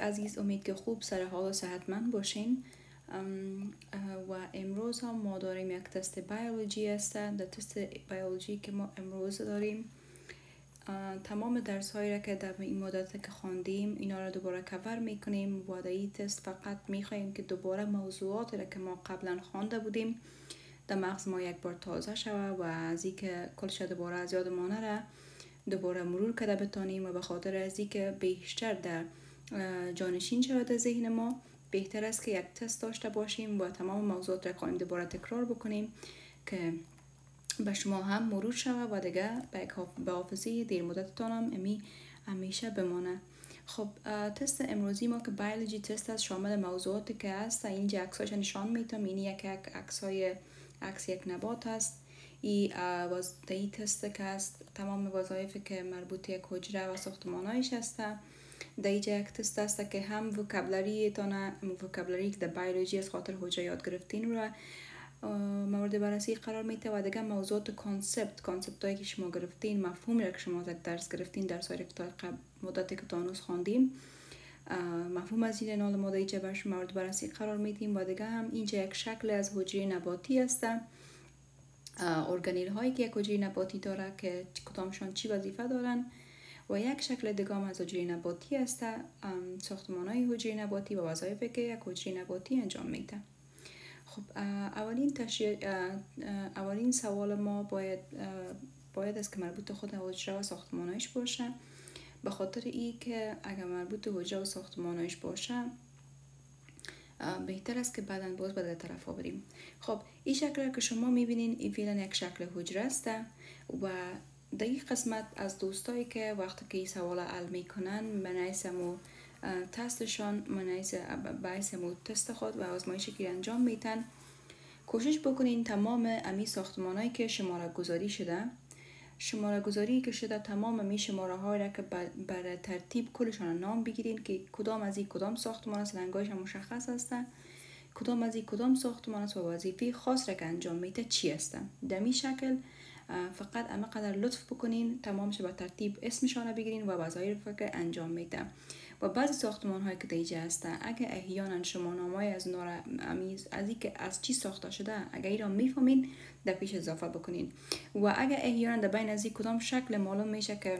عزیز امید که خوب سر حال و صحتمند باشین. و امروز هم ما داریم یک تست بیولوژی است در تست بیولوژی که ما امروز داریم تمام درس هایی را که در این مدت که خواندیم اینا را دوباره کور می‌کنیم. و در این تست فقط می‌خواهیم که دوباره موضوعات را که ما قبلا خوانده بودیم در مغز ما یک بار تازه شود و از اینکه کلش دوباره از یادمانه را دوباره مرور کرده بتانیم و به خاطر از اینکه بیشتر در جانشین شود ذهن ما بهتر است که یک تست داشته باشیم و تمام موضوعات را خواهیم دوباره تکرار بکنیم که به شما هم مرور شود و دیگه به حافظه دیر مدتتان هم امی همیشه بمانه. خب تست امروزی ما که بیولوژی تست است شامل موضوعاتی که هست. اینجا عکساش نشان میتم این یک عکس های عکس یک نبات است ای ای تست که است تمام وظایفی که مربوط یک حجره و ساختمانایش هسته در یک تست است که هم vocabulary تانه vocabulary که در بیولوژی از خاطر حجره یاد گرفتین رو مورد بررسی قرار میته و دیگه موضوعات concept concept هایی که شما گرفتین مفهوم را که شما در درس گرفتین در سایر قبل مدتی که تانوس خواندیم مفهوم از این نال ما ده اینجا برش مورد بررسی قرار میدیم و دیگه هم اینجا یک شکل از حجره نباتی است ارگانیل هایی که یک حجره نباتی داره که کدامشان چی وظیفه دارن و یک شکل دگام از حجره نباتی است. ساختمان های حجره نباتی و وظایفی که یک حجره نباتی انجام میده. خب اولین اولین سوال ما باید باید است که مربوط خود حجره و ساختمانش باشه. به خاطر ای که اگر مربوط حجره و ساختمانش باشه بهتر است که بعدا باز به طرف بریم. خب این شکل که شما می‌بینین این فعلا یک شکل حجره است. و در این قسمت از دوستایی که وقتی که این سوال حل می‌کنن منعیسمو تستشان منعیس باعثمو تست خود و آزمایشی که انجام میتن کوشش بکنین تمام امی ساختمانایی که شماره گذاری شده. شماره گذاری که شده تمام امی شماره های را که بر ترتیب کلشان نام بگیرین که کدام از این کدام ساختمان است لنگایش مشخص هستن. کدام از این کدام ساختمان است و وظیفه خاص را که انجام میده چی هستن؟ در می شکل فقط اما قدر لطف بکنین تمامش به ترتیب اسمشان بگیرین و وظایف که انجام میده و بعضی ساختمان هایی که دیجه هستن اگه احیانا شما نامای از نور امیز از که از چی ساخته شده اگه ای را می‌فهمین در پیش اضافه بکنین. و اگه احیانا در بین از کدام شکل معلوم میشه که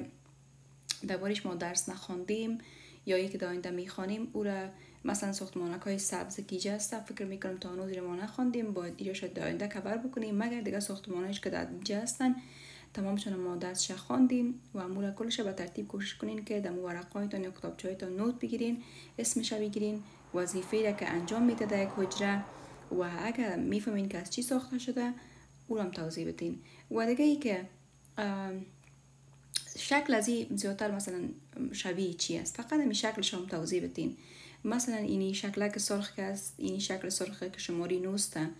دربارش ما درس نخواندیم یا یکی در آینده می‌خوانیم او را مثلا ساختمانک های سبز گیجه است فکر می‌کنم تا هنوز ما نخواندیم باید ایرا شد در آینده کبر بکنیم. مگر دیگه ساختمانش که در گیجه هستن تمامشون ما درس خواندیم و امور کلش به ترتیب کوشش کنین که در ورقایتان یا کتابچه‌هایتان نوت بگیرین اسمش بگیرین وظیفه را که انجام میده در یک حجره و اگر می‌فهمین که از چی ساخته شده او هم توضیح بدین. و دیگه ای که شکل از زیادتر مثلا شبیه چی است فقط همین شکلش هم توضیح بدین. مثلا اینی شکل که سرخ است اینی شکل سرخ که شماری نوسته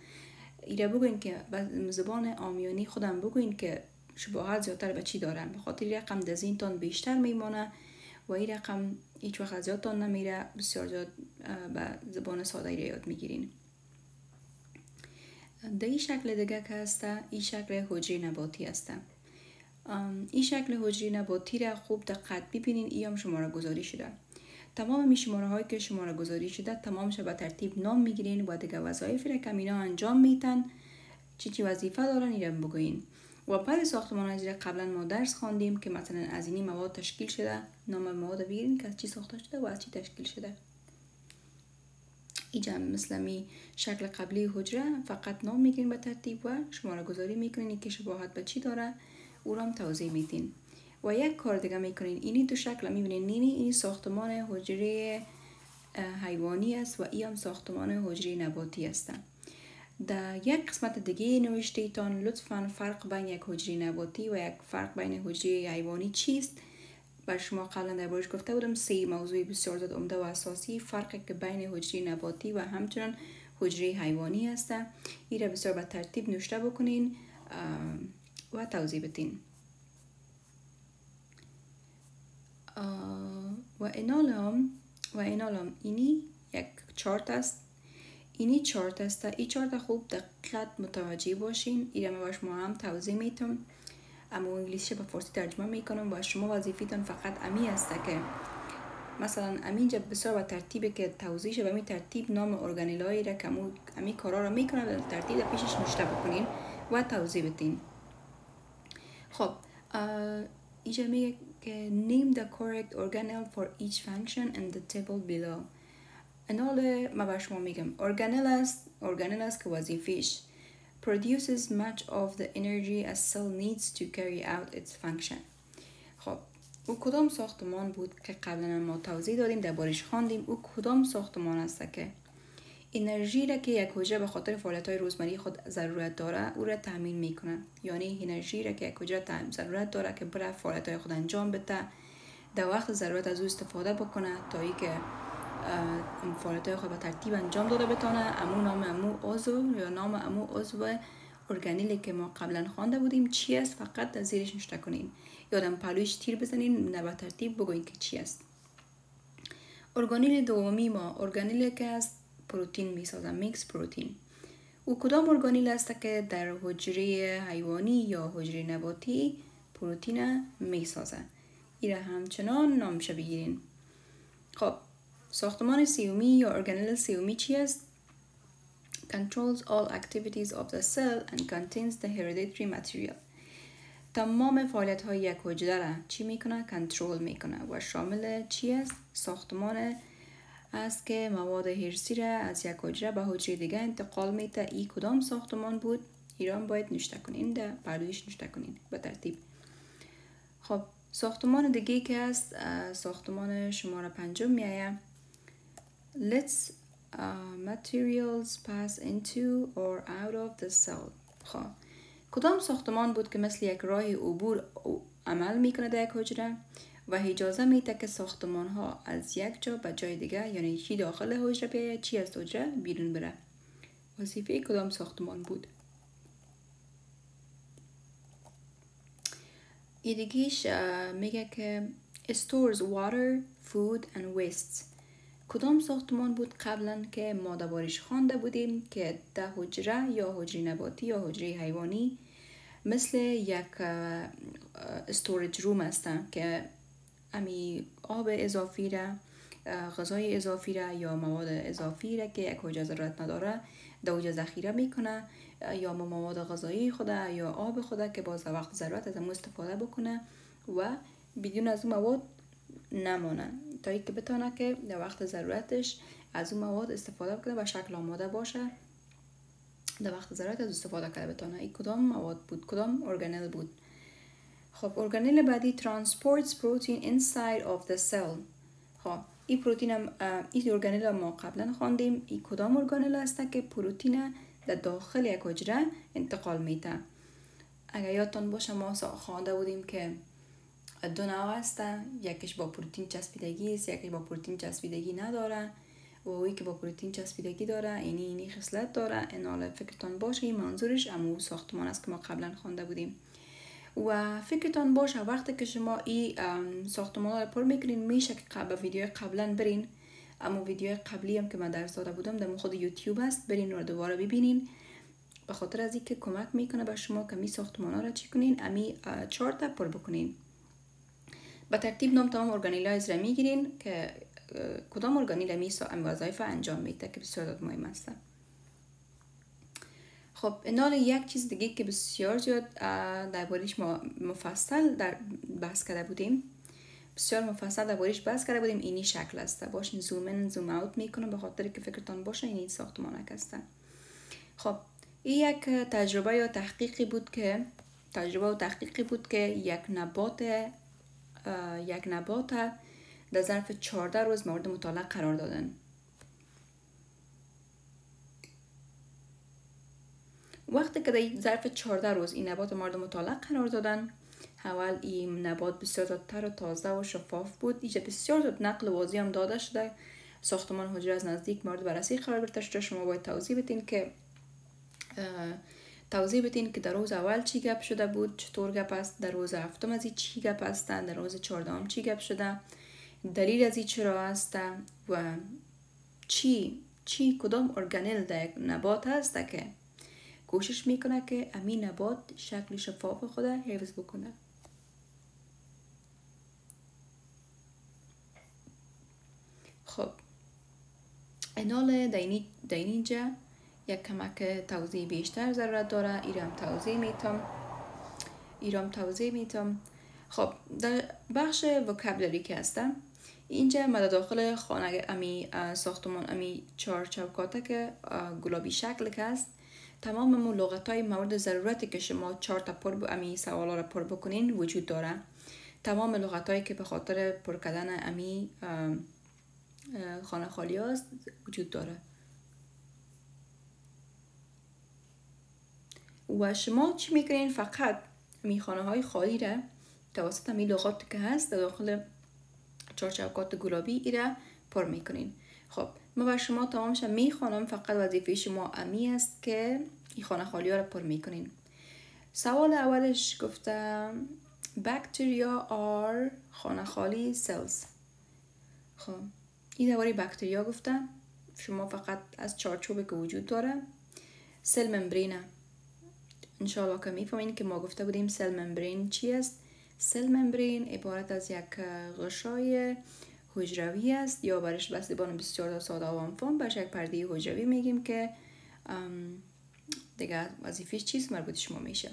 ایره بگوین که زبان آمیانی خودم بگوین که شباهت زیادتر به چی دارن؟ به خاطر رقم دزینتان بیشتر میمانه و این رقم هیچ وقت از یادتان نمیره. بسیار زیاد به زبان ساده ایره یاد می‌گیرین. در این شکل دیگه که هسته این شکل حجره نباتی هسته این شکل حجره نباتی را خوب دقت ببینین ای هم شماره گذاری شده تمام می شماره هایی که شماره گذاری شده تمامش به ترتیب نام می‌گیرین و دیگه وظایفی را که اینا انجام میتن چی چی وظیفه دارن ایرم بگوین و بعد ساختمان از قبلا ما درس خواندیم که مثلا از اینی مواد تشکیل شده. نام مواد بگیرین که از چی ساخته شده و از چی تشکیل شده. اینجا مثل می شکل قبلی حجره فقط نام می‌گیرین به ترتیب و شماره گذاری می‌کنین که شباهت به چی داره. او را هم توضیح میدین. و یک کار دیگه می‌کنین. اینی دو شکل می‌بینین. اینی این ساختمان حجره حیوانی است و این هم ساختمان حجره نباتی است در یک قسمت دیگه نوشته ایتان لطفا فرق بین یک حجره نباتی و یک فرق بین حجره حیوانی چیست؟ بر شما قبلا در گفته بودم سه موضوع بسیار زیاد عمده و اساسی. فرقی که بین حجره نباتی و همچنان حجره حیوانی است این را بسیار به ترتیب نوشته بکنین و توضیح بدین. و اینالم و اینالم اینی یک چارت است اینی چارت است این چارت خوب دقت متوجه باشین ایرم با شما هم توضیح میتون اما انگلیسی به فارسی ترجمه می‌کنم و شما وظیفیتون فقط امی است که مثلا امینجا بسیار به ترتیبی که توضیحش به این ترتیب نام ارگانیلایی را که امی کارا را می‌کنه به ترتیب در پیشش نشته بکنین و توضیح بدین خب اینجا میگه که name the correct organelle for each function in the table below انال ما به شما میگم organelle است organelle است که وظیفیش produces much of the energy a cell needs to carry out its function خب او کدام ساختمان بود که قبلا ما توضیح دادیم در بارش خواندیم او کدام ساختمان است که انرژی را که یک حجره به خاطر فعالیت های روزمری خود ضرورت داره او را تامین می‌کنه. یعنی انرژی را که یک حجره ضرورت داره که برای فعالیت های خود انجام بده در وقت ضرورت از او استفاده بکنه تا ای که فعالیت های خود به ترتیب انجام داده بتانه. امو نام امو عضو یا نام امو عضو ارگانیلی که ما قبلا خوانده بودیم چی است؟ فقط در زیرش نشته کنین. یادم پلویش تیر بزنین نه ترتیب بگوین که چی است. ارگانیل دومی ما ارگانیلی که از پروتین می سازه makes protein. او کدام ارگانیل است که در حجره حیوانی یا حجره نباتی پروتین می سازه ایره همچنان نامشه بگیرین. خب ساختمان سیومی یا ارگانیل سیومی چی است؟ Controls all activities of the cell and contains the hereditary material. تمام فعالیت های یک حجره را چی می‌کنه؟ کنترل می‌کنه و شامل چی است؟ ساختمان است که مواد هرسی را از یک حجره به حجره دیگه انتقال میده ای کدام ساختمان بود؟ ایران باید نشته کنین ده پردویش نشته کنین به ترتیب. خب ساختمان دیگه که است ساختمان شماره پنجم میایه Let's uh, materials pass into or out of the cell. خب کدام ساختمان بود که مثل یک راه عبور عمل می‌کنه در یک حجره؟ و اجازه میده که ساختمان ها از یک جا به جای دیگه یعنی چی داخل حجره بیاید چی از حجره بیرون بره. وظیفه کدام ساختمان بود؟ دیگیش میگه که stores water, food and wastes. کدام ساختمان بود قبلا که ما دوارش خوانده بودیم که ده حجره یا حجره نباتی یا حجره حیوانی مثل یک استورج روم هستن که امی آب اضافی را غذای اضافی را یا مواد اضافی را که یک ضرورت نداره دوجه ذخیره می‌کنه یا مواد غذایی خود یا آب خود که باز وقت ضرورت از استفاده بکنه و بدون از مواد نمانه. تا اینکه بتانه که در وقت ضرورتش از اون مواد استفاده بکنه و شکل آماده باشه. در وقت ضرورت از استفاده کرده بتانه. این کدام مواد بود؟ کدام ارگانل بود؟ خب ارگانل بعدی transports protein inside of the cell. خب این پروتین هم این ارگانل ما قبلا خواندیم. این کدام ارگانل است که پروتین در داخل یک حجره انتقال میده؟ اگر یادتان باشه ما خوانده بودیم که دو نوع هستن یکیش با پروتین چسبیدگی است یکی با پروتین چسبیدگی نداره. و اوی که با پروتین چسبیدگی داره اینی اینی خصلت داره. این حالا فکرتان باشه این منظورش اما ساختمان است که ما قبلا خوانده بودیم. و فکرتان باشه وقتی که شما این ساختمان رو پر می‌کنین میشه که قبل ویدیو قبلا برین. اما ویدیو قبلی هم که من درس داده بودم در خود یوتیوب است برین رو دوباره ببینین. به خاطر از اینکه کمک می‌کنه به شما که می ساختمان را چی کنین امی چارت پر بکنین. به ترتیب نام تمام ارگانیل های را می‌گیرین که کدام ارگانیل می وظایف انجام میده که بسیار مهم است خب این یک چیز دیگه که بسیار زیاد دربارهش ما مفصل در بحث کرده بودیم. بسیار مفصل دربارهش بحث کرده بودیم. اینی شکل است. باش زوم ان زوم اوت می‌کنم به خاطر که فکرتان باشه اینی ساختمانک است خب این یک تجربه یا تحقیقی بود که تجربه و تحقیقی بود که یک نبات یک نبات در ظرف 14 روز مورد مطالعه قرار دادن. وقتی که در ظرف 14 روز این نبات مورد مطالعه قرار دادن اول این نبات بسیار تر و تازه و شفاف بود. اینجا بسیار زود نقل واضی هم داده شده. ساختمان حجره از نزدیک مورد بررسی قرار گرفته شما باید توضیح بدین که توضیح بدین که در روز اول چی گپ شده بود چطور گپ است در روز هفتم از چی گپ است در روز چهاردهم چی گپ شده دلیل از چرا است و چی چی کدام ارگانل در نبات هست که کوشش می‌کنه که امین نبات شکل شفاف خود حفظ بکنه. خب. انال دینینجا یک کمک توضیح بیشتر ضرورت داره. ایرام توضیح میتم ایرام توضیح میتم خب در بخش وکابلری که هستم اینجا ما داخل خانه امی ساختمان امی چهار چوکاته که گلابی شکل که است تمام لغت های مورد ضرورتی که شما چهار تا پر امی سوالا را پر بکنین وجود داره. تمام لغت هایی که به خاطر پر کردن امی خانه خالی هست وجود داره. و شما چی می‌کنین فقط می خانه های خالی را توسط می لغات که هست در داخل چارچوکات گلابی ایره پر می‌کنین. خب ما بر شما تمامش می‌خوانم. فقط وظیفه شما امی است که این خانه خالی ها را پر می‌کنین. سوال اولش گفتم بکتریا آر خانه خالی سلز خب این دواری بکتریا گفتم. شما فقط از چارچوبی که وجود داره سل ممبرینه انشاءالله که می‌فهمین که ما گفته بودیم سل ممبرین چی است. سل ممبرین عبارت از یک غشای حجروی است. یا برش بس زبان بسیار ساده و فهم برش یک پرده حجروی میگیم که دیگه وظیفش چیز مربوط شما میشه.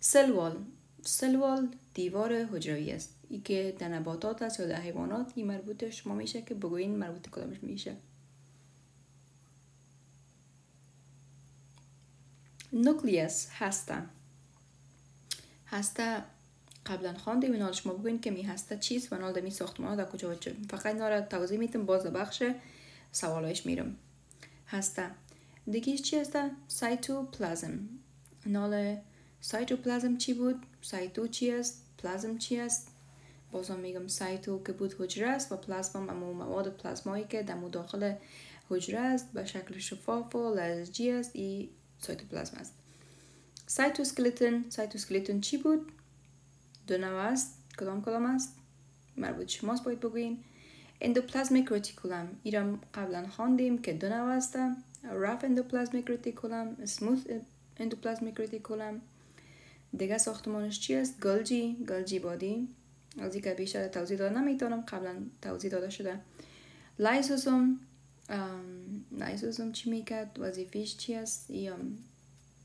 سلوال. سلوال دیوار حجروی است. ای که در نباتات است یا در حیوانات این مربوط شما میشه که بگوین مربوط کدامش میشه. نوکلیس هسته. هسته قبلا خواندیم این شما ببینید که می هسته چیست و نال دمی ساختمان در کجا وجود فقط اینا را توضیح میتم باز بخش سوالایش میرم. هسته. دیگه چی هسته؟ سایتوپلازم. نال cytoplasm چی بود؟ cyto چی است؟ plasm چی است؟ بازم میگم cyto که بود حجره است و plasm اما مواد پلازمایی که در داخل حجره است به شکل شفاف و لزجی است ای cytoplasm است. cytoskeleton cytoskeleton چی بود؟ دو است کدام کدام است مربوط شماست باید بگوین endoplasmic reticulum ایرم قبلا خواندیم که دو نوع است rough endoplasmic reticulum smooth endoplasmic reticulum دیگه ساختمانش چی است Golgi Golgi body از که بیشتر توضیح داده نمی‌تونم قبلا توضیح داده شده lysosome lysosome چی می‌کرد وظیفیش چی است ایم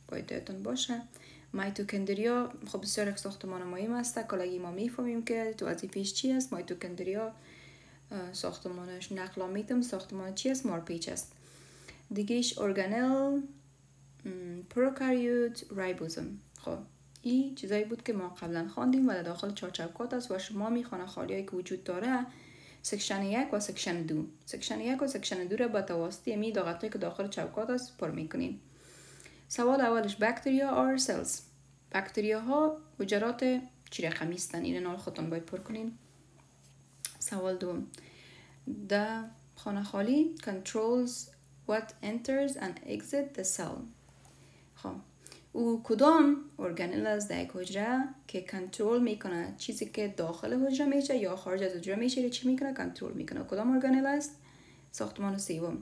باید باشه mitochondria خب بسیار یک ساختمان مهم است کلگی ما می‌فهمیم که تو وظیفهش چی است mitochondria ساختمانش نقلا میتم ساختمان چی است مارپیچ است دیگهش organelle prokaryote ribosome خب این چیزایی بود که ما قبلا خواندیم و در داخل چارچوکات است و شما می‌خوانه خالی که وجود داره section یک و section دو. section یک و section دو را با توسط امی که داخل چوکات است پر می‌کنین. سوال اولش bacteria are cells. بکتریا ها حجرات چی رقمی هستن این نال خودتون باید پر کنین. سوال دوم. The خانه خالی controls what enters and exit the cell. خب. او کدام ارگانل از در یک حجره که کنترل می‌کنه؟ چیزی که داخل حجره میشه یا خارج از حجره میشه؟ چی می‌کنه؟ کنترل می‌کنه. کدام ارگانل است؟ ساختمان سوم.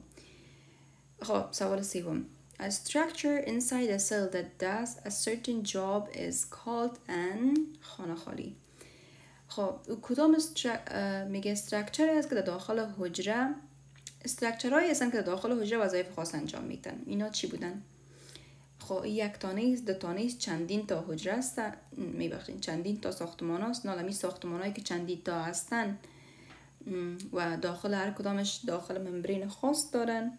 خب سوال سوم. A structure inside a cell that does a certain job is called an خانه خالی خب کدام میگه استرکچر است که در داخل حجره استرکچر هستن که در داخل حجره وظایف خاص انجام میدن. اینا چی بودن؟ خب یک تانه است دو تانه است چندین تا حجره است میبخشین چندین تا ساختمان است نالمی ساختمان هایی که چندین تا هستن و داخل هر کدامش داخل ممبرین خاص دارن.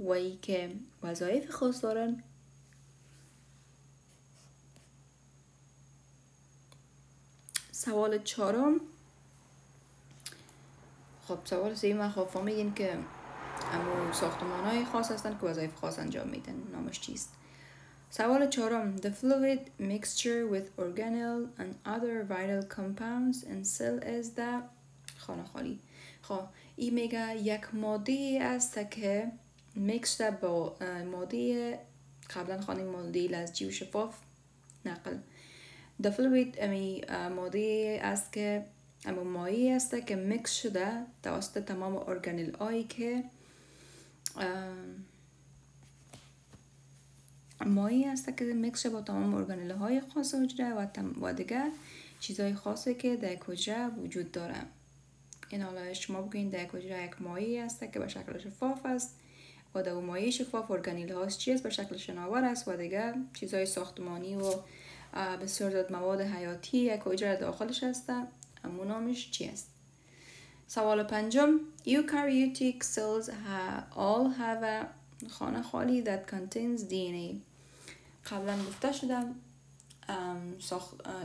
و ای که وظایف خاص دارن. سوال چهارم. خب سوال سوم خب میگین که اما ساختمان های خاص هستن که وظایف خاص انجام میدن. نامش چیست؟ سوال چهارم. The fluid mixture with organelle and other vital compounds in cell is the خانه خالی. خب این میگه یک ماده است که میکس با ماده قبلا خانه ماده از جیو شفاف نقل. Fluid امی ماده است که اما مایی است که میکس شده توسط تمام ارگانیل هایی که مایی است که میکس با تمام ارگانیل های خاص حجره و, و دیگه چیزهای خاصی که در حجره وجود داره این حالا شما بگوین در حجره یک مایه است که به شکل شفاف است. و در مایه شفاف ارگانیل هاست. چی است؟ به شکل شناور است و دیگه چیزهای ساختمانی و بسیار زیاد مواد حیاتی یک حجره داخلش هست امو نامش چی است؟ سوال پنجم. Eukaryotic cells all have a خانه خالی that contains DNA قبلا گفته شدم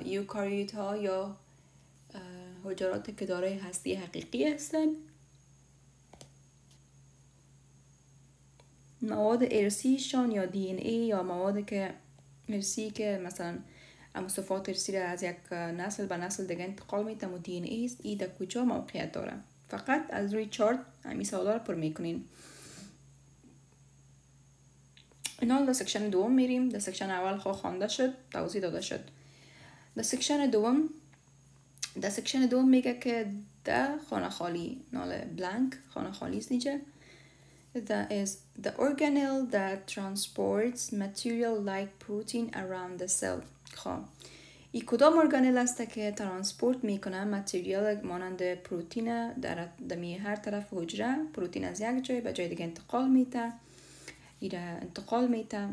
یوکاریوت ها یا حجرات که دارای هستی حقیقی هستند مواد ارسیشان یا دی این ای یا مواد که ارسی که مثلا اما صفات ارسی را از یک نسل به نسل دیگه انتقال میتم و DNA است ای در کجا موقعیت داره فقط از روی چارت همی سوالا رو پر می‌کنین. اینا در section دوم میریم. در section اول خواه خوانده شد توضیح داده شد. در section دوم در section دوم میگه که در خانه خالی نال blank خانه خالی است نیجه that is the organelle that transports material like protein around the cell. خب ای کدام ارگانل است که transport می‌کنه material مانند پروتین در دمی هر طرف حجره پروتین از یک جای به جای دیگه انتقال میته ای را انتقال میته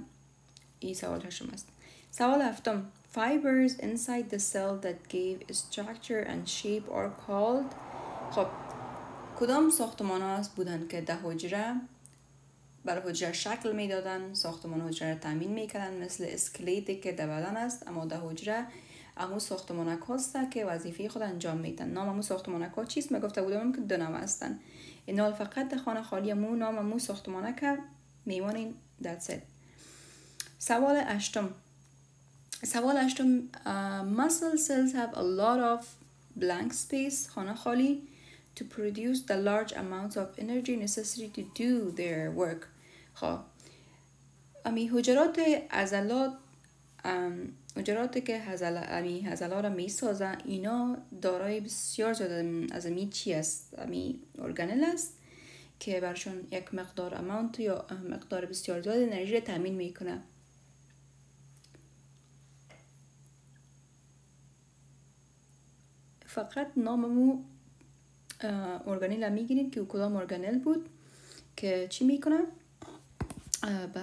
ای سوال هشم است سوال هفتم fibers inside the cell that give structure and shape are called خب کدام ساختمان هست بودن که ده حجره برای حجره شکل می‌دادن ساختمان حجره را تامین می‌کردن مثل اسکلیتی که در بدن است اما ده حجره امو ساختمانک هسته که وظیفه خود انجام میدن. نام امو ساختمانک ها چیست؟ گفته بودم که دو نام هستن. این حال فقط در خانه خالی امو نام امو ساختمانک میمانین it سوال اشتم سوال اشتم uh, muscle cells have a lot of blank space خانه خالی to produce the large amounts of energy necessary to do their work. خب. امی حجرات عضلات حجراتی که هزل امی هزلا را می سازن اینا دارای بسیار زیاد از امی چی است؟ امی ارگانل است که برشون یک مقدار امانت یا مقدار بسیار زیاد انرژی تامین می‌کنه. فقط ناممو ارگانیل هم می‌گیریم که کدام ارگانیل بود که چی می‌کنه؟ به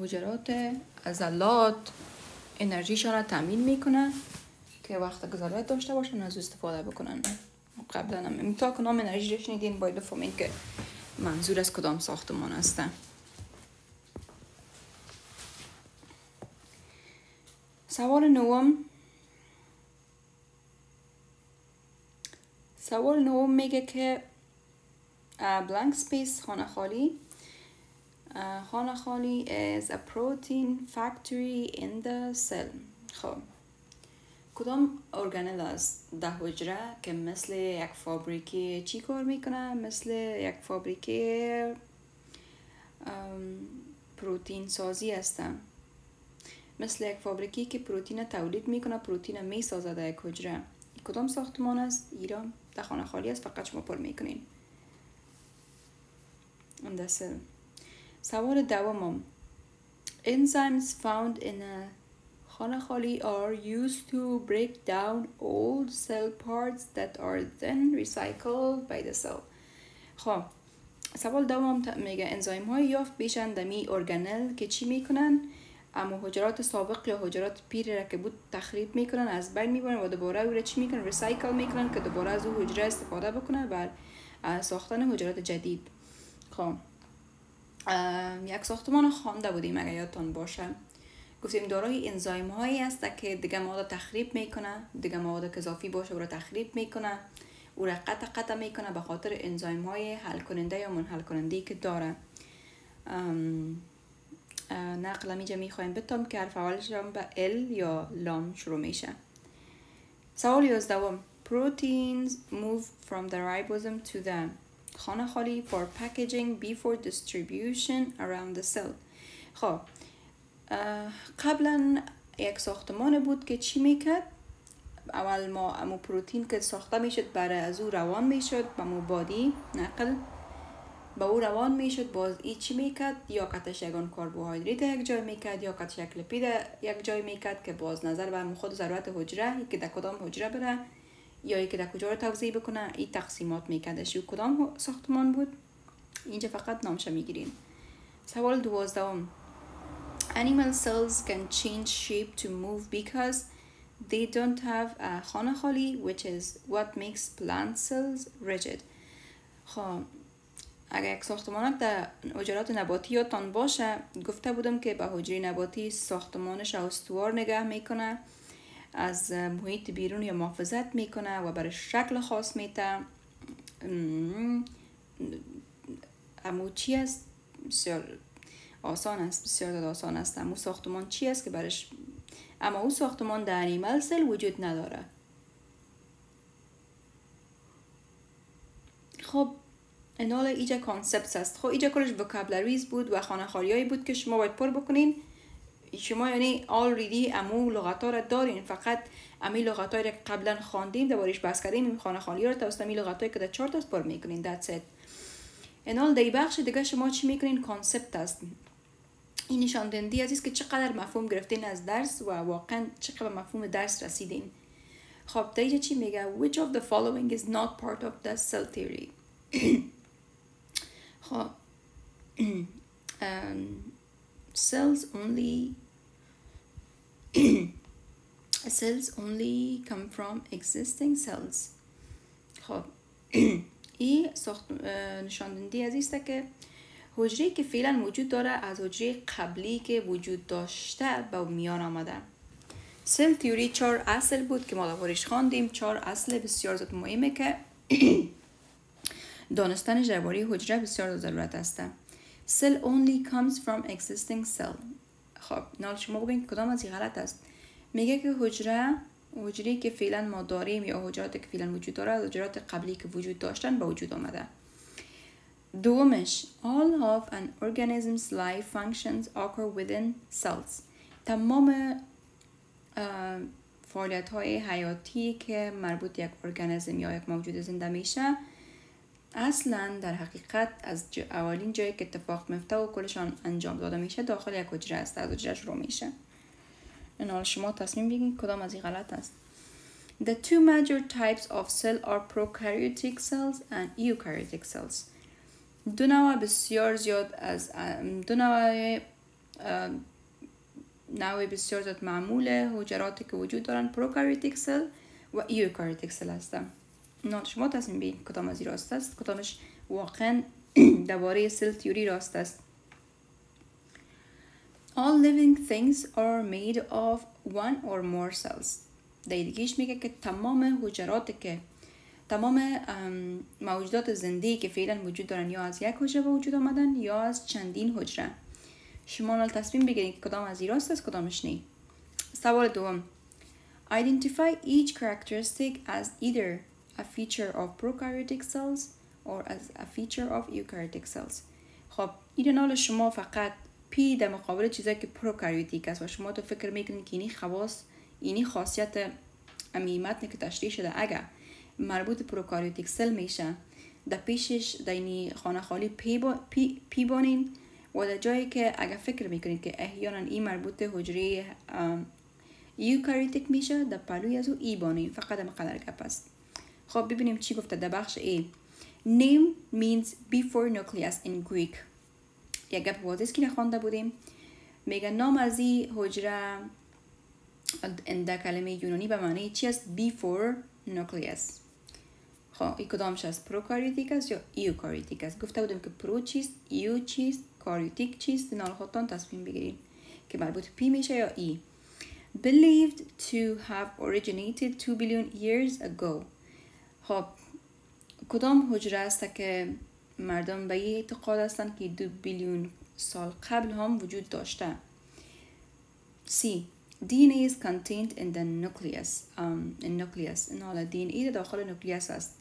حجرات عضلات انرژیشان را تامین می‌کنه که وقت که داشته باشن از استفاده بکنن. قبلا هم تا که نام انرژی شنیدین باید بفهمین که منظور از کدام ساختمان هسته سوال نوم. سوال نوم میگه که blank space خانه خالی. خانه خالی is a protein factory in the cell. خب. کدام ارگانل است ده حجره که مثل یک فابریکه چی کار می‌کنه؟ مثل یک فابریکه پروتین سازی هستن. مثل یک فابریکی که پروتین تولید می‌کنه پروتین می سازه در یک حجره. کدام ساختمان است؟ ایران. در خانه خالی است فقط شما پر می‌کنین. سل سوال دومم. Enzymes found in a خانه خالی are used to break down old cell parts that are then recycled by the cell. خب سوال دوم میگه انزایم های یافت بیشن دمی ارگانل که چی می‌کنن؟ اما حجرات سابق یا حجرات پیر را که بود تخریب می‌کنن از بین می‌برن و دوباره او را چی می‌کنن؟ ریسایکل می‌کنن که دوباره از او حجره استفاده بکنن بر ساختن حجرات جدید. خب یک ساختمان خوانده بودیم اگر یادتان باشه. گفتیم دارای انزایم هایی است که دیگه مواد تخریب می‌کنه دیگه مواد اضافی باشه او را تخریب می‌کنه. او را قطع قطع می‌کنه به خاطر انزایم های حل کننده یا منحل کننده که داره. نقل میجا می‌خوایم بتام که حرف اولش به ال یا لام شروع میشه. سوال یازدوم proteins move from the ribosome to the خانه خالی for packaging before distribution around the cell. خب قبلا یک ساختمان بود که چی می‌کرد؟ اول ما امو پروتین که ساخته می‌شد برای از او روان می‌شد به مو بادی نقل. به او روان می‌شد باز ای چی می‌کرد؟ یا کتش یگان کربوهیدرات یک جای می‌کرد یا کتش یک لپید یک جای می‌کرد که باز نظر به خود ضرورت حجره که در کدام حجره بره. یا که در کجا رو توضیح بکنه این تقسیمات میکردش. و کدام ساختمان بود؟ اینجا فقط نامشه می‌گیرین. سوال دوازدهم. Animal cells can change shape to move because they don't have a خانه خالی which is what makes plant cells rigid. خب اگر یک ساختمان در اجرات نباتیاتان باشه گفته بودم که به حجره نباتی ساختمانش استوار نگه می‌کنه. از محیط بیرون یا محافظت می‌کنه و برای شکل خاص میته امو چی است؟ بسیار آسان است بسیار آسان است. امو ساختمان چی است که برش اما او ساختمان در animal cell وجود نداره. خب انال ایجا concept است. خب ایجا کلش vocabularies بود و خانه بود که شما باید پر بکنین. شما یعنی already امو لغت ها را دارین. فقط امی لغت که قبلا خواندیم دربارش بحث کردیم این خانه خالی را توسط امی لغت که در چارت است پر می‌کنین. That's it. انال دی بخش دیگه شما چی می‌کنین؟ کانسپت است این نشان دهنده است که چقدر مفهوم گرفتین از درس و واقعا چقدر مفهوم درس رسیدین. خب دیگه چی میگه؟ Which of the following is not part of the cell theory? خب. um, cells only cells only come from existing cells. خب. این ساخت نشاندندی از است که حجره که فعلا وجود داره از حجره قبلی که وجود داشته به میان آمده. سل تیوری چهار اصل بود که ما دربارش خواندیم. چهار اصل بسیار زیاد مهمه که دانستنش درباره حجره بسیار ضرورت است. Cell only comes from existing cell. خب نال شما ببین کدام از این غلط است. میگه که حجره حجره که فعلا ما داریم یا حجرات که فعلا وجود داره از حجرات قبلی که وجود داشتن به وجود آمده. دومش all of an organism's life functions occur within cells. تمام فعالیت های حیاتی که مربوط یک ارگانیسم یا یک موجود زنده میشه اصلا در حقیقت از اولین جایی که اتفاق میفته و کلشان انجام داده میشه داخل یک حجره است از حجره شروع میشه. این حال شما تصمیم بگین کدام از این غلط است. The two major types of cell are prokaryotic cells and eukaryotic cells. دو نوع بسیار زیاد از دو نوع نوع بسیار زیاد معمول حجراتی که وجود دارن prokaryotic cell و eukaryotic cell هستن. شما تصمیم بگید کدام از راست است کدامش واقعا درباره cell theory راست است All living things are made of one or more cells. دیگیش میگه که تمام حجرات که تمام موجودات زنده که فعلا وجود دارن یا از یک حجره به وجود آمدن یا از چندین حجره شما نال تصمیم بگیرید کدام از این راست است کدامش نی سوال دوم Identify each characteristic as either a feature of prokaryotic cells or as a feature of eukaryotic cells. خب این نال شما فقط P در مقابل چیزایی که prokaryotic است و شما تو فکر می‌کنید که اینی خواص اینی خاصیت امیمت که تشریح شده. اگر مربوط prokaryotic cell میشه در پیشش در اینی خانه خالی P, با P, P بانین و در جایی که اگر فکر می‌کنید که احیانا این مربوط حجره eukaryotic میشه در پلوی از او E بانین فقط مقدر گپ است. خب ببینیم چی گفته. در بخش A name means before nucleus in Greek. یک گپ واضح که نخوانده بودیم. میگه نام از این حجره در کلمه یونانی به معنی چی است؟ before nucleus. خب این کدامش است؟ prokaryotic است یا eukaryotic است؟ گفته بودیم که pro چیست eu چیست karyotic چیست؟ نال خودتان تصمیم بگیرید که مربوط P میشه یا E believed to have originated 2 billion years ago. خب کدام حجره است که مردم به این اعتقاد هستند که دو بیلیون سال قبل هم وجود داشته؟ C. DNA is contained in the nucleus. Um, in nucleus. این حالا DNA داخل نوکلیوس است.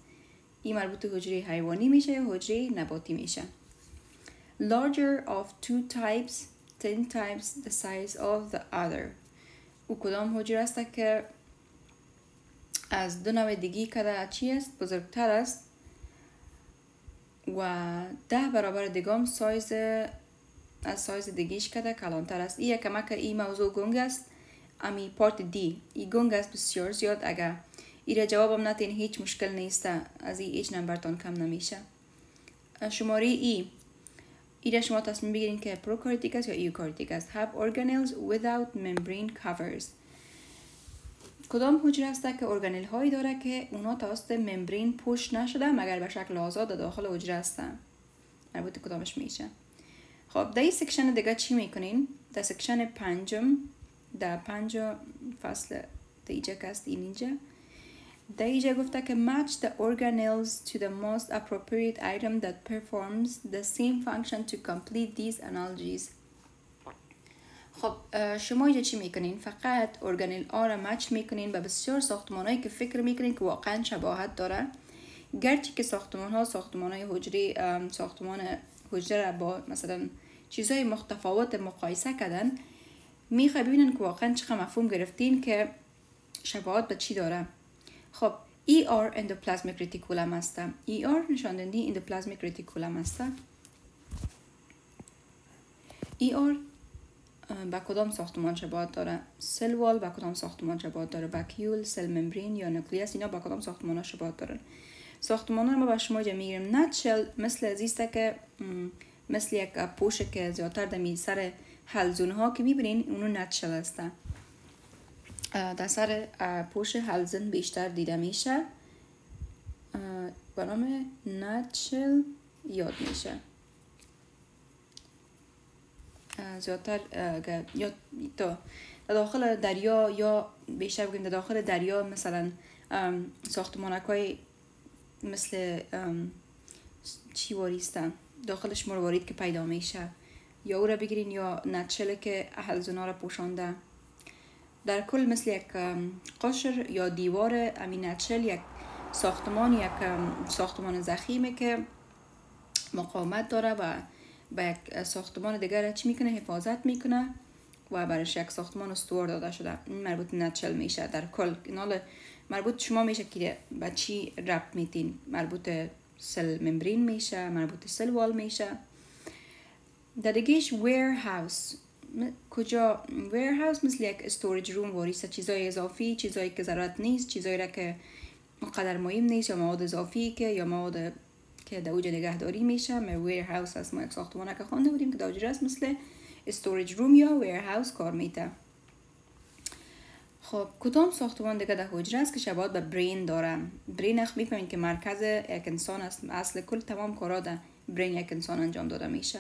این مربوط به حجره حیوانی میشه یا حجره نباتی میشه. Larger of two types ten times the size of the other. او کدام حجره است که از دو نوع دیگی چی است؟ بزرگتر است. و ده برابر دیگام سایز از سایز دیگیش کده کلانتر است. این کمک این موضوع گنگ است. امی part D. ای گنگ است بسیار زیاد. اگر ایره جوابم نتین هیچ مشکل نیست. از این هیچ نمبرتان کم نمیشه. شماره E. ایره شما تصمیم بگیرین که prokaryotic است یا eukaryotic است. Have organelles without membrane covers. کدام حجره است که organelle هایی داره که اونا توسط membrane پوش نشده مگر به شکل آزاد داخل حجره هستن؟ مربوط کدامش میشه. خب در این section دیگه چی می‌کنین؟ در section پنجم در پنج فصل دیجا کست این اینجا. در اینجا گفته که match the organelles to the most appropriate item that performs the same function to complete these analogies. خب شما اینجا چی می‌کنین؟ فقط organelle ها را match می‌کنین به بسیار ساختمانهایی که فکر می‌کنین که واقعا شباهت داره. گرچه که ساختمان ها ساختمان های حجری ساختمان حجره با مثلا چیزهای متفاوت مقایسه کردن می‌خوای ببینن که واقعا چقدر مفهوم گرفتین که شباهت به چی داره. خب ER endoplasmic reticulum است. ER نشان دهنده endoplasmic reticulum است. ER با کدام ساختمان شباهت داره؟ سل وال با کدام ساختمان شباهت داره؟ واکیول سل ممبرین یا نوکلیس اینا با کدام ساختمان شباهت دارن؟ ساختمان ما با شما می‌گیریم. نتشل مثل ازیسته که مثل یک پوشه که زیادتر دمی سر حلزون ها که می‌بینین اونو نتشل هسته در سر پوش حلزن بیشتر دیده میشه. به نام یاد میشه. زیادتر یا تا داخل دریا یا بیشتر بگیم داخل دریا مثلا ساختمانک های مثل چی واریستن داخلش مروارید که پیدا میشه یا او را بگیرین یا نچله که اهلزونا را پوشانده. در کل مثل یک قشر یا دیوار امین نچل یک ساختمان یک ساختمان زخیمه که مقاومت داره و به یک ساختمان دیگر چی می‌کنه؟ حفاظت می‌کنه و برش یک ساختمان استوار داده شده. این مربوط نچل میشه. در کل اینال مربوط شما میشه که به چی ربط میتین مربوط cell membrane میشه مربوط cell wall میشه. در دیگهش هاوس کجا؟ هاوس مثل یک storage room واریسه چیزای اضافی چیزایی که ضرورت نیست چیزایی را که قدر مهم نیست یا مواد اضافی که یا مواد که در اوج نگهداری میشه ما warehouse از ما یک ساختمان که خوانده بودیم که در است مثل storage room یا warehouse کار میته خب کدام ساختمان دیگه در حجره است که شباهت به brain داره brain اخ می‌فهمین که مرکز یک انسان است. اصل کل تمام کارا در brain یک انسان انجام داده میشه.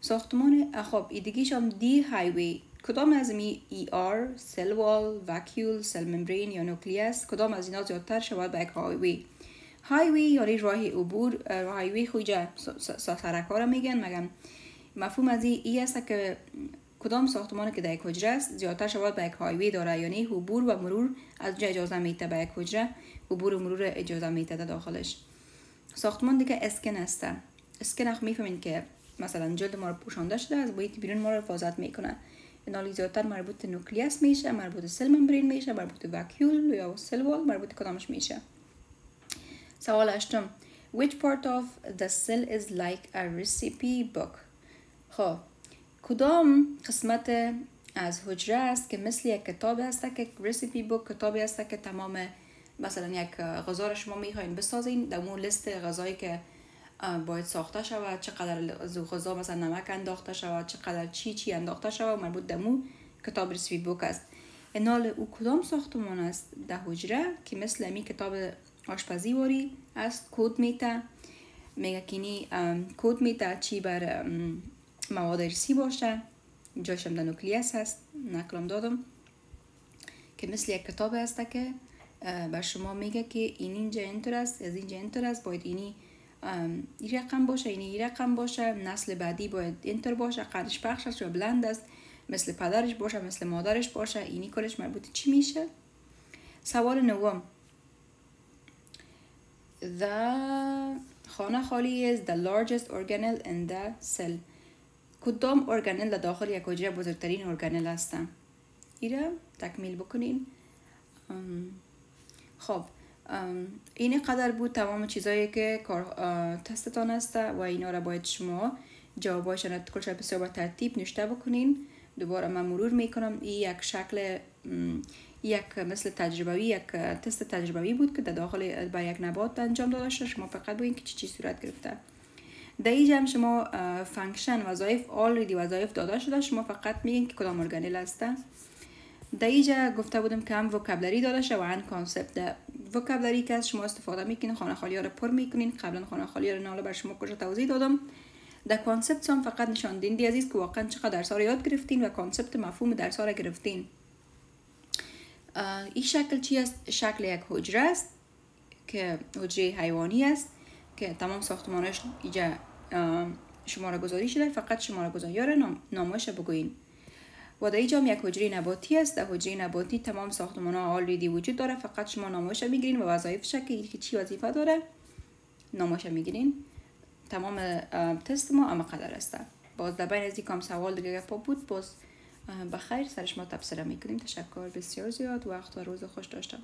ساختمان خب ایدگیش هم the highway. کدام از می ER cell wall vacuole cell membrane یا nucleus کدام از اینا زیادتر شباهت به یک highway؟ هایوی یعنی راه عبور هایوی خوجه سرکار میگن. مگم مفهوم از این است که کدام ساختمانی که در یک حجره است زیادتر شباهت به یک هایوی داره یعنی عبور و مرور از جا اجازه میته به یک حجره عبور و مرور اجازه میته داخلش. ساختمان دیگه اسکن است. اسکن اخ می‌فهمین که مثلا جلد ما رو پوشانده شده از باید بیرون ما رو حفاظت می‌کنه. این زیادتر مربوط نوکلیس میشه مربوط سل ممبرین میشه مربوط وکیول یا سل وال مربوط کدامش میشه. سوال هشتم. Which part of the cell is like a recipe book? خب کدام قسمت از حجره است که مثل یک کتاب است که رسیپی بوک کتابی است که تمام مثلا یک غذا را شما می‌خواین بسازین در اون لیست غذایی که باید ساخته شود چقدر از غذا مثلا نمک انداخته شود چقدر چی چی انداخته شود مربوط دمو کتاب رسیپی بوک است. انال او کدام ساختمان است در حجره که مثل امی کتاب آشپزی واری است کود میته میگه کینی کود میته چی بر مواد ارسی باشه جاشم در نوکلیس هست نقلم دادم که مثل یک کتاب هست که بر شما میگه که این اینجا اینطور است از اینجا اینطور است باید اینی این رقم باشه اینی این رقم باشه نسل بعدی باید اینطور باشه قدش پخش است یا بلند است مثل پدرش باشه مثل مادرش باشه اینی کلش مربوط چی میشه سوال نوم The خانه خالی is the largest organelle in the cell. کدام ارگانل داخل یک حجره بزرگترین ارگانل هستن؟ ایره تکمیل بکنین. خب این قدر بود تمام چیزایی که کار تستتان است و اینا را باید شما جوابایشان کلش بسیار با ترتیب نشته بکنین. دوباره من مرور می‌کنم. این یک شکل یک مثل تجربوی یک تست تجربوی بود که در داخل بر یک نبات انجام داده شد. شما فقط ببینید که چی چی صورت گرفته. در اینجا هم شما function وظایف already وظایف داده شده. شما فقط میگین که کدام organelle هسته. در اینجا گفته بودم که هم vocabulary داده شده و هم concept vocabulary که از شما استفاده می‌کنین خانه خالی ها رو پر می‌کنین. قبلا خانه خالی رو ناله بر شما کجا توضیح دادم. در concept هم فقط نشان دین دی عزیز که واقعا چقدر درس یاد گرفتین و concept مفهوم درس رو گرفتین. این شکل چی است؟ شکل یک حجره است که حجره حیوانی است که تمام ساختمانش اینجا شماره گذاری شده. فقط شماره گذاری رو نامش بگوین و در اینجا یک حجره نباتی است. در حجره نباتی تمام ساختمان ها already وجود داره. فقط شما نامش می‌گیرین و وظایف شکل که چی وظیفه داره نامش می‌گیرین. تمام تست ما اما قدر است. باز در بین از کام سوال دیگه پا بود. باز بخیر سرش ما تبصره می‌کنیم. تشکر بسیار زیاد. وقت و روز خوش داشته